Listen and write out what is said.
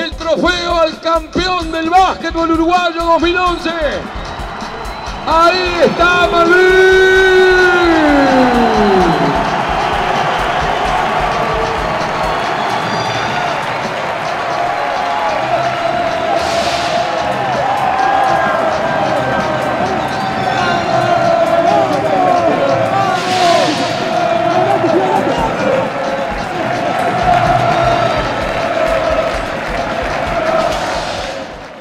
el trofeo al campeón del básquetbol uruguayo 2011. Ahí está Malvin.